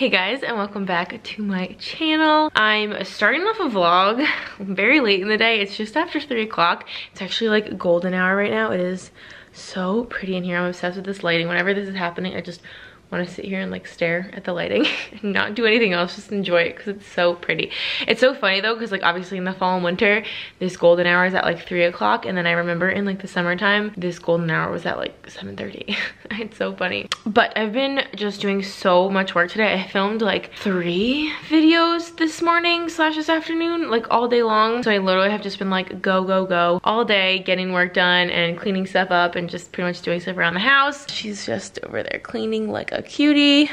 Hey guys and welcome back to my channel. I'm starting off a vlog very late in the day. It's just after 3 o'clock. It's actually like golden hour right now. It is so pretty in here. I'm obsessed with this lighting. Whenever this is happening, I just want to sit here and like stare at the lighting and not do anything else just enjoy it because it's so pretty. It's so funny though because like obviously in the fall and winter this golden hour is at like three o'clock and then i remember in like the summertime this golden hour was at like 7 30 it's so funny. But i've been just doing so much work today. I filmed like three videos this morning slash this afternoon like all day long. So i literally have just been like go go go all day getting work done and cleaning stuff up and just pretty much doing stuff around the house. She's just over there cleaning like a cutie.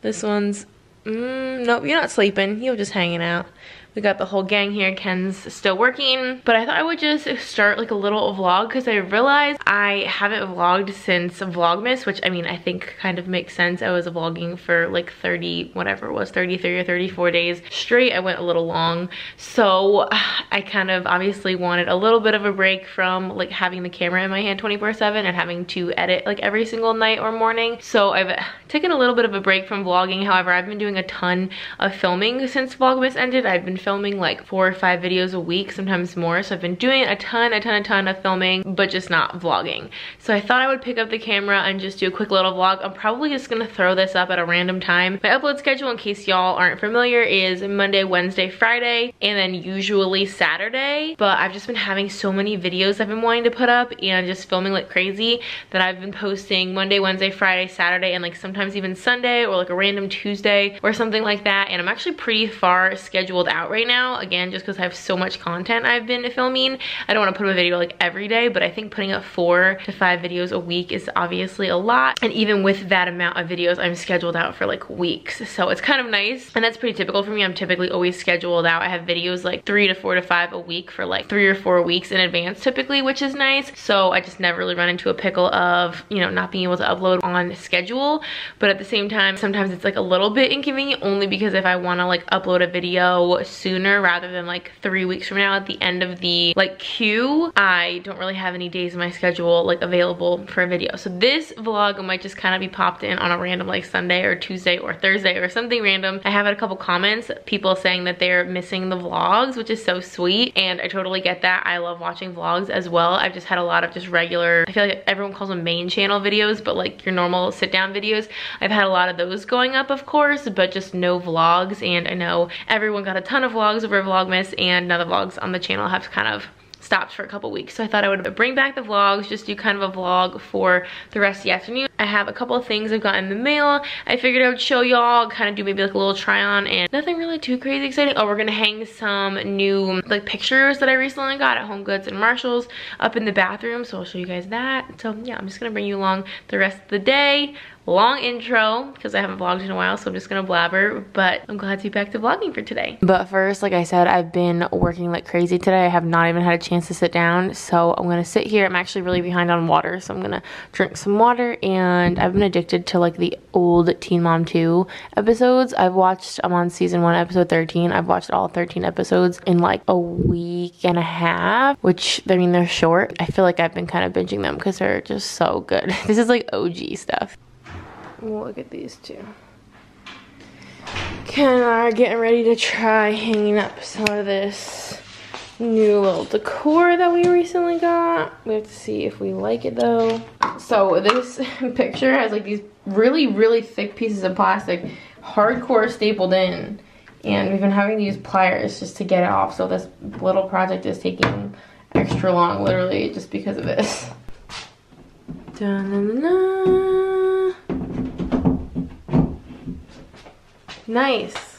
This one's, mm, nope, you're not sleeping. You're just hanging out. We got the whole gang here. Ken's still working. But I thought I would just start like a little vlog because I realized I haven't vlogged since Vlogmas, which I mean, I think kind of makes sense. I was vlogging for like 30, whatever it was, 33 or 34 days straight. I went a little long. So I kind of obviously wanted a little bit of a break from like having the camera in my hand 24 7 and having to edit like every single night or morning. So I've taken a little bit of a break from vlogging. However, I've been doing a ton of filming since Vlogmas ended. I've been filming like four or five videos a week, sometimes more. So I've been doing a ton, a ton, a ton of filming, but just not vlogging. So I thought I would pick up the camera and just do a quick little vlog. I'm probably just gonna throw this up at a random time. My upload schedule, in case y'all aren't familiar, is Monday, Wednesday, Friday, and then usually Saturday. But I've just been having so many videos I've been wanting to put up and just filming like crazy that I've been posting Monday, Wednesday, Friday, Saturday, and like sometimes even Sunday or like a random Tuesday or something like that. And I'm actually pretty far scheduled out right now. Again, just because I have so much content I've been filming. I don't want to put up a video like every day, but I think putting up four to five videos a week is obviously a lot. And even with that amount of videos, I'm scheduled out for like weeks. So it's kind of nice. And that's pretty typical for me. I'm typically always scheduled out. I have videos like three to four to five a week for like three or four weeks in advance typically, which is nice. So I just never really run into a pickle of, you know, not being able to upload on schedule. But at the same time, sometimes it's like a little bit inconvenient only because if I want to like upload a video sooner rather than like three weeks from now at the end of the like queue, I don't really have any days in my schedule like available for a video. So this vlog might just kind of be popped in on a random like Sunday or Tuesday or Thursday or something random. I have had a couple comments, people saying that they're missing the vlogs, which is so sweet. And I totally get that. I love watching vlogs as well. I've just had a lot of just regular, I feel like everyone calls them main channel videos, but like your normal sit down videos. I've had a lot of those going up, of course, but just no vlogs. And I know everyone got a ton of vlogs over Vlogmas and now the vlogs on the channel have kind of stopped for a couple weeks. So I thought I would bring back the vlogs, just do kind of a vlog for the rest of the afternoon. I have a couple of things I've got in the mail. I figured I would show y'all, kind of do maybe like a little try on and nothing really too crazy exciting. Oh, we're gonna hang some new like pictures that I recently got at Home Goods and Marshalls up in the bathroom. So I'll show you guys that. So yeah, I'm just gonna bring you along the rest of the day long intro because I haven't vlogged in a while so I'm just gonna blabber but I'm glad to be back to vlogging for today. But first like I said I've been working like crazy today I have not even had a chance to sit down so I'm gonna sit here I'm actually really behind on water so I'm gonna drink some water and I've been addicted to like the old Teen Mom 2 episodes. I've watched I'm on season 1 episode 13 I've watched all 13 episodes in like a week and a half which I mean they're short. I feel like I've been kind of binging them because they're just so good. This is like OG stuff. Look at these two. Ken and I are getting ready to try hanging up some of this new little decor that we recently got. We have to see if we like it though. So this picture has like these really, really thick pieces of plastic hardcore stapled in. And we've been having to use pliers just to get it off. So this little project is taking extra long, literally, just because of this. Dun -dun -dun Nice.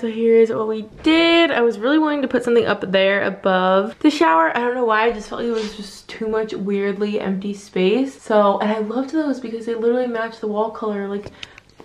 So here's what we did. I was really wanting to put something up there above the shower. I don't know why, I just felt like it was just too much weirdly empty space. So, and I loved those because they literally match the wall color. Like,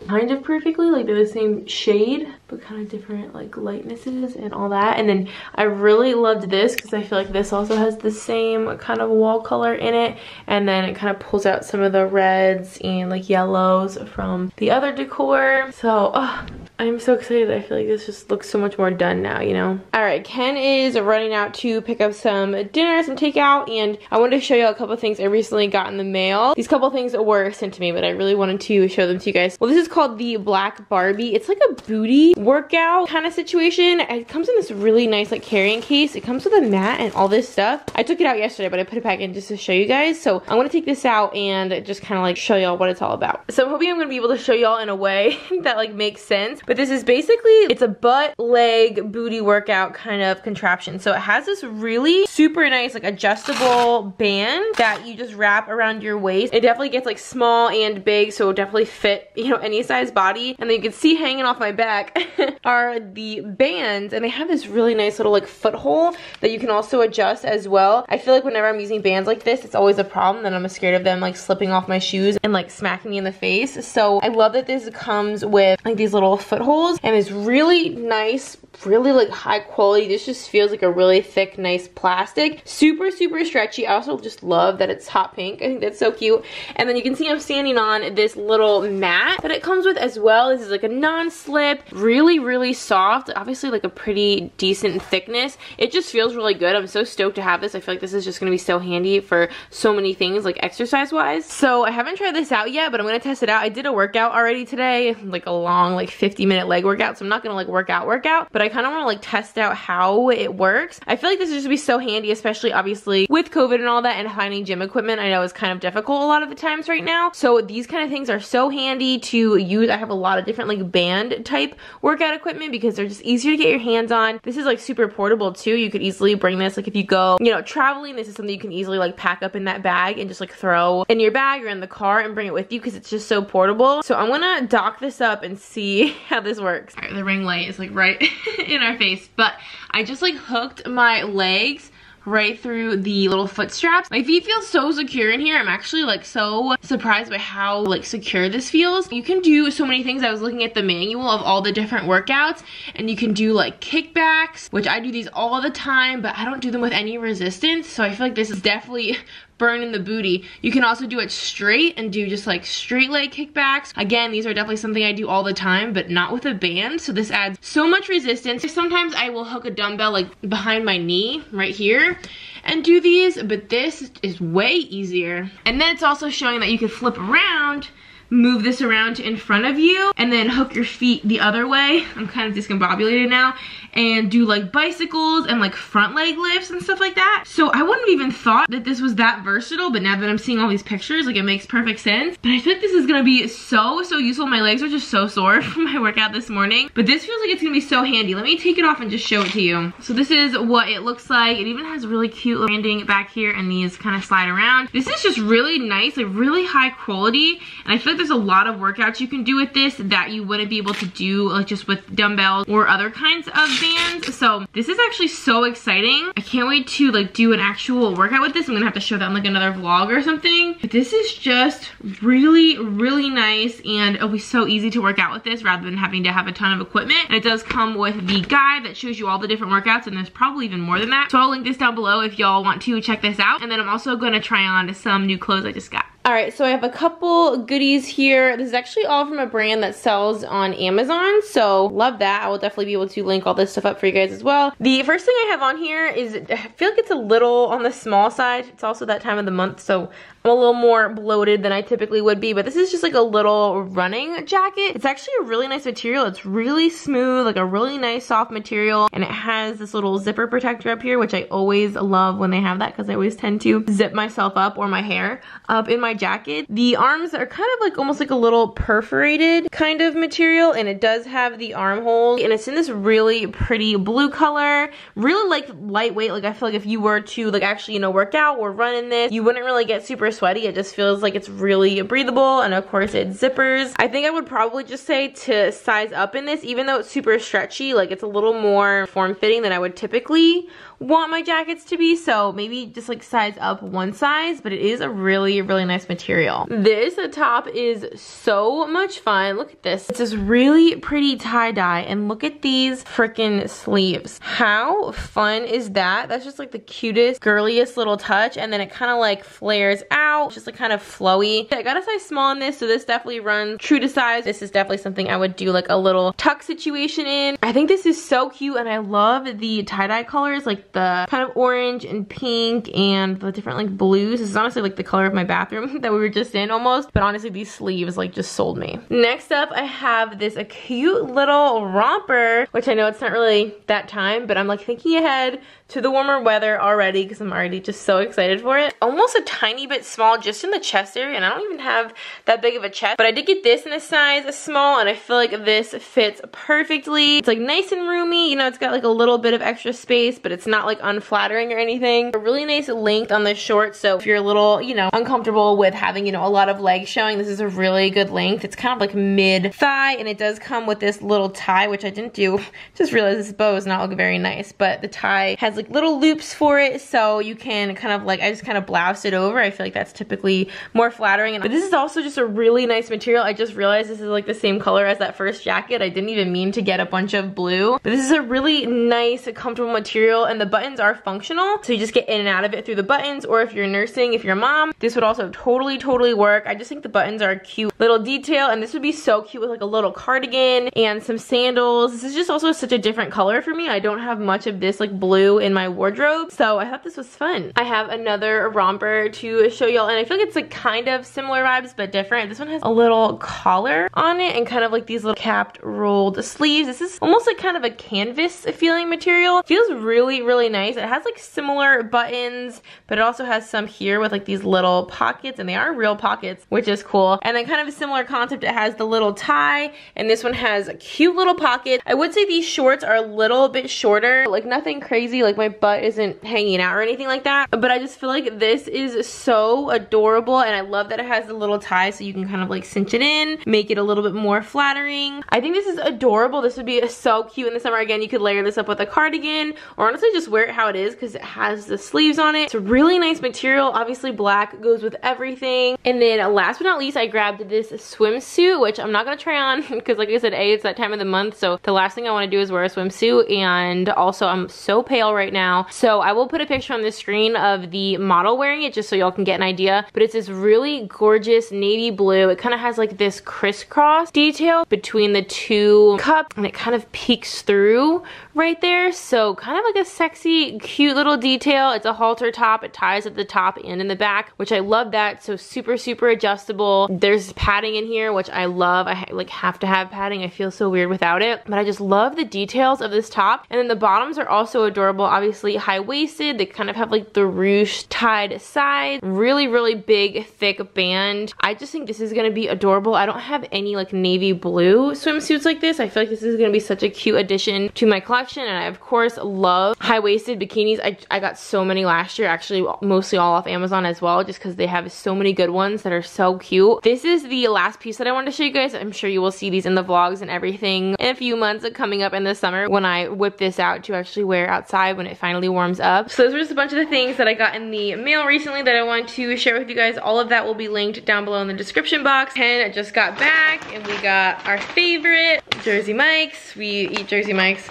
kind of perfectly like they're the same shade but kind of different like lightnesses and all that and then i really loved this because i feel like this also has the same kind of wall color in it and then it kind of pulls out some of the reds and like yellows from the other decor so oh, I'm so excited. I feel like this just looks so much more done now, you know? All right, Ken is running out to pick up some dinner, some takeout, and I wanted to show you a couple things I recently got in the mail. These couple things were sent to me, but I really wanted to show them to you guys. Well, this is called the Black Barbie. It's like a booty workout kind of situation. It comes in this really nice like carrying case. It comes with a mat and all this stuff. I took it out yesterday, but I put it back in just to show you guys. So I'm gonna take this out and just kind of like show y'all what it's all about. So I'm hoping I'm gonna be able to show y'all in a way that like makes sense. But this is basically, it's a butt, leg, booty workout kind of contraption. So it has this really super nice like adjustable band that you just wrap around your waist. It definitely gets like small and big, so it definitely fit, you know, any size body. And then you can see hanging off my back are the bands and they have this really nice little like foothold that you can also adjust as well. I feel like whenever I'm using bands like this, it's always a problem that I'm scared of them like slipping off my shoes and like smacking me in the face. So I love that this comes with like these little footholds and it's really nice really like high quality. This just feels like a really thick, nice plastic. Super, super stretchy. I also just love that it's hot pink. I think that's so cute. And then you can see I'm standing on this little mat that it comes with as well. This is like a non-slip, really, really soft. Obviously like a pretty decent thickness. It just feels really good. I'm so stoked to have this. I feel like this is just gonna be so handy for so many things like exercise wise. So I haven't tried this out yet, but I'm gonna test it out. I did a workout already today, like a long like 50 minute leg workout. So I'm not gonna like work out workout, but I kind of want to like test out how it works. I feel like this is just be so handy, especially obviously with COVID and all that and finding gym equipment I know is kind of difficult a lot of the times right now. So these kind of things are so handy to use. I have a lot of different like band type workout equipment because they're just easier to get your hands on. This is like super portable too. You could easily bring this like if you go, you know, traveling, this is something you can easily like pack up in that bag and just like throw in your bag or in the car and bring it with you because it's just so portable. So I'm gonna dock this up and see how this works. the ring light is like right in our face. But I just like hooked my legs right through the little foot straps. My feet feel so secure in here. I'm actually like so surprised by how like secure this feels. You can do so many things. I was looking at the manual of all the different workouts and you can do like kickbacks, which I do these all the time, but I don't do them with any resistance. So I feel like this is definitely burning the booty. You can also do it straight and do just like straight leg kickbacks. Again, these are definitely something I do all the time, but not with a band. So this adds so much resistance. Sometimes I will hook a dumbbell like behind my knee right here and do these, but this is way easier. And then it's also showing that you can flip around move this around in front of you and then hook your feet the other way. I'm kind of discombobulated now and do like bicycles and like front leg lifts and stuff like that. So I wouldn't even thought that this was that versatile, but now that I'm seeing all these pictures, like it makes perfect sense. But I like this is gonna be so, so useful. My legs are just so sore from my workout this morning, but this feels like it's gonna be so handy. Let me take it off and just show it to you. So this is what it looks like. It even has really cute landing back here and these kind of slide around. This is just really nice, like really high quality. And I feel like there's a lot of workouts you can do with this that you wouldn't be able to do like just with dumbbells or other kinds of bands. So this is actually so exciting. I can't wait to like do an actual workout with this. I'm gonna have to show that in like another vlog or something. But this is just really, really nice and it'll be so easy to work out with this rather than having to have a ton of equipment. And it does come with the guide that shows you all the different workouts and there's probably even more than that. So I'll link this down below if y'all want to check this out. And then I'm also gonna try on some new clothes I just got. All right, so I have a couple goodies here. This is actually all from a brand that sells on Amazon, so love that. I will definitely be able to link all this stuff up for you guys as well. The first thing I have on here is, I feel like it's a little on the small side. It's also that time of the month, so I'm a little more bloated than I typically would be, but this is just like a little running jacket. It's actually a really nice material. It's really smooth, like a really nice soft material, and it has this little zipper protector up here, which I always love when they have that because I always tend to zip myself up or my hair up in my jacket. The arms are kind of like almost like a little perforated kind of material, and it does have the armhole, and it's in this really pretty blue color, really like lightweight. Like I feel like if you were to like actually, you know, work out or run in this, you wouldn't really get super sweaty. It just feels like it's really breathable and of course it zippers. I think I would probably just say to size up in this even though it's super stretchy like it's a little more form-fitting than I would typically want my jackets to be so maybe just like size up one size but it is a really really nice material this top is so much fun look at this it's this really pretty tie-dye and look at these freaking sleeves how fun is that that's just like the cutest girliest little touch and then it kind of like flares out. Just like kind of flowy. I got a size small in this, so this definitely runs true to size. This is definitely something I would do like a little tuck situation in. I think this is so cute and I love the tie-dye colors, like the kind of orange and pink and the different like blues. This is honestly like the color of my bathroom that we were just in almost, but honestly these sleeves like just sold me. Next up, I have this a cute little romper, which I know it's not really that time, but I'm like thinking ahead to the warmer weather already because I'm already just so excited for it. Almost a tiny bit small just in the chest area and I don't even have that big of a chest but I did get this in a size a small and I feel like this fits perfectly. It's like nice and roomy, you know, it's got like a little bit of extra space but it's not like unflattering or anything. A really nice length on the shorts so if you're a little, you know, uncomfortable with having, you know, a lot of legs showing, this is a really good length. It's kind of like mid thigh and it does come with this little tie which I didn't do. Just realized this bow is not look very nice but the tie has like little loops for it so you can kind of like, I just kind of blouse it over. I feel like that's typically more flattering. But this is also just a really nice material. I just realized this is like the same color as that first jacket. I didn't even mean to get a bunch of blue. But this is a really nice, comfortable material and the buttons are functional. So you just get in and out of it through the buttons or if you're nursing, if you're a mom, this would also totally, totally work. I just think the buttons are a cute little detail and this would be so cute with like a little cardigan and some sandals. This is just also such a different color for me. I don't have much of this like blue in my wardrobe. So I thought this was fun. I have another romper to show y'all and I feel like it's like kind of similar vibes but different. This one has a little collar on it and kind of like these little capped rolled sleeves. This is almost like kind of a canvas feeling material. Feels really, really nice. It has like similar buttons, but it also has some here with like these little pockets and they are real pockets, which is cool. And then kind of a similar concept, it has the little tie and this one has a cute little pocket. I would say these shorts are a little bit shorter, like nothing crazy, like my butt isn't hanging out or anything like that. But I just feel like this is so adorable and I love that it has the little tie so you can kind of like cinch it in, make it a little bit more flattering. I think this is adorable. This would be so cute in the summer. Again, you could layer this up with a cardigan or honestly just wear it how it is because it has the sleeves on it. It's a really nice material. Obviously black goes with everything. And then last but not least, I grabbed this swimsuit, which I'm not gonna try on because like I said, A, it's that time of the month. So the last thing I wanna do is wear a swimsuit and also I'm so pale right now. So I will put a picture on the screen of the model wearing it just so y'all can get an idea. But it's this really gorgeous navy blue. It kind of has like this crisscross detail between the two cups and it kind of peeks through right there. So kind of like a sexy, cute little detail. It's a halter top. It ties at the top and in the back, which I love that. So super, super adjustable. There's padding in here, which I love. I like have to have padding. I feel so weird without it. But I just love the details of this top. And then the bottoms are also adorable. Obviously high-waisted. They kind of have like the ruche tied side. Really, really big, thick band. I just think this is gonna be adorable. I don't have any like navy blue swimsuits like this. I feel like this is gonna be such a cute addition to my collection. And I, of course, love high-waisted bikinis. I, I got so many last year, actually mostly all off Amazon as well, just because they have so many good ones that are so cute. This is the last piece that I wanted to show you guys. I'm sure you will see these in the vlogs and everything in a few months coming up in the summer when I whip this out to actually wear outside when it finally warms up. So those were just a bunch of the things that I got in the mail recently that I want to share with you guys. All of that will be linked down below in the description box. Ken just got back and we got our favorite Jersey Mike's. We eat Jersey Mike's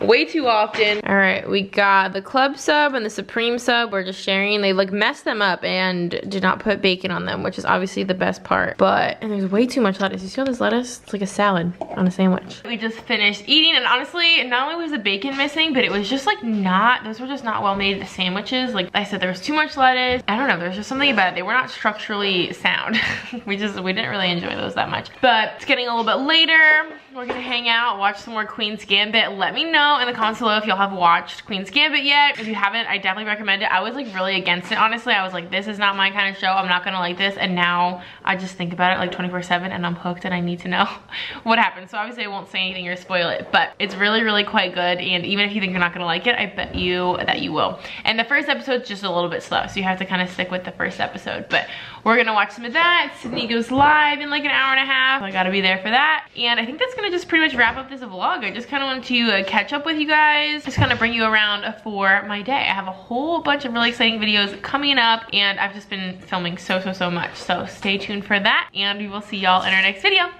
way too often. All right, we got the club sub and the supreme sub. We're just sharing. They like messed them up and did not put bacon on them, which is obviously the best part. But, and there's way too much lettuce. You see all this lettuce? It's like a salad on a sandwich. We just finished eating and honestly, not only was the bacon missing, but it was just like not, those were just not well made sandwiches. Like I said, there was too much lettuce. I don't know, there's just something about it. They were not structurally sound. we just, we didn't really enjoy those that much. But it's getting a little bit later. We're gonna hang out, watch some more Queen's Gambit. Let me know in the comments below if y'all have watched Queen's Gambit yet. If you haven't, I definitely recommend it. I was like really against it, honestly. I was like, this is not my kind of show. I'm not gonna like this. And now I just think about it like 24 seven and I'm hooked and I need to know what happened. So obviously I won't say anything or spoil it, but it's really, really quite good. And even if you think you're not gonna like it, I bet you that you will. And the first episode's just a little bit slow. So you have to kind of stick with the first episode, but we're gonna watch some of that. Sydney goes live in like an hour and a half. I gotta be there for that. And I think that's gonna just pretty much wrap up this vlog. I just kind of wanted to uh, catch up with you guys, just kind of bring you around for my day. I have a whole bunch of really exciting videos coming up and I've just been filming so, so, so much. So stay tuned for that and we will see y'all in our next video.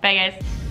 Bye guys.